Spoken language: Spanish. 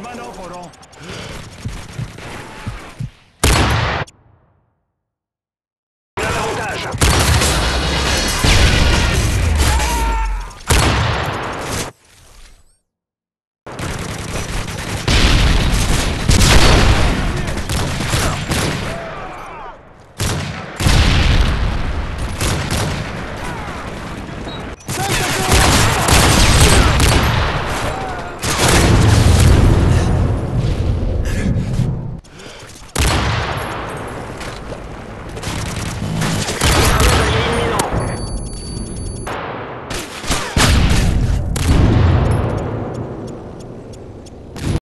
hermanóforo.